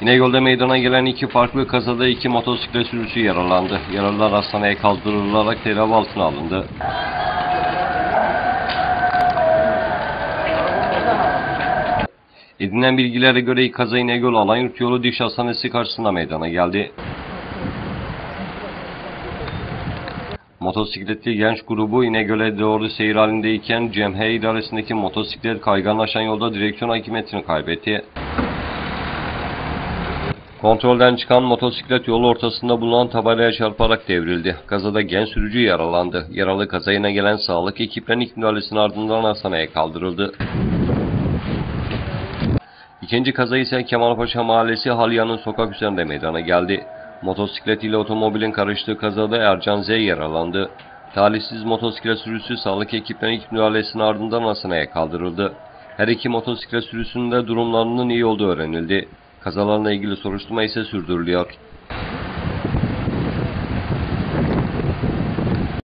İnegöl'de meydana gelen iki farklı kazada iki motosiklet sürücüsü yaralandı. Yaralılar hastaneye kaldırılarak tedavi altına alındı. Edinilen bilgilere göre kaza İnegöl Alanyurt yolu diş hastanesi karşısında meydana geldi. Motosikletli genç grubu İnegöl'e doğru seyir halindeyken Cemhe idaresindeki motosiklet kayganlaşan yolda direksiyon hakimiyetini kaybetti. Kontrolden çıkan motosiklet yol ortasında bulunan tabelaya çarparak devrildi. Kazada genç sürücü yaralandı. Yaralı kazayına gelen sağlık ekiplerinin ilk müdahalesinin ardından hastaneye kaldırıldı. İkinci kaza ise Kemalpaşa Mahallesi Halya'nın sokak üzerinde meydana geldi. Motosiklet ile otomobilin karıştığı kazada Ercan Z yaralandı. Talihsiz motosiklet sürücüsü sağlık ekiplerinin ilk müdahalesinin ardından hastaneye kaldırıldı. Her iki motosiklet sürücüsünün de durumlarının iyi olduğu öğrenildi. Kazalarla ilgili soruşturma ise sürdürülüyor.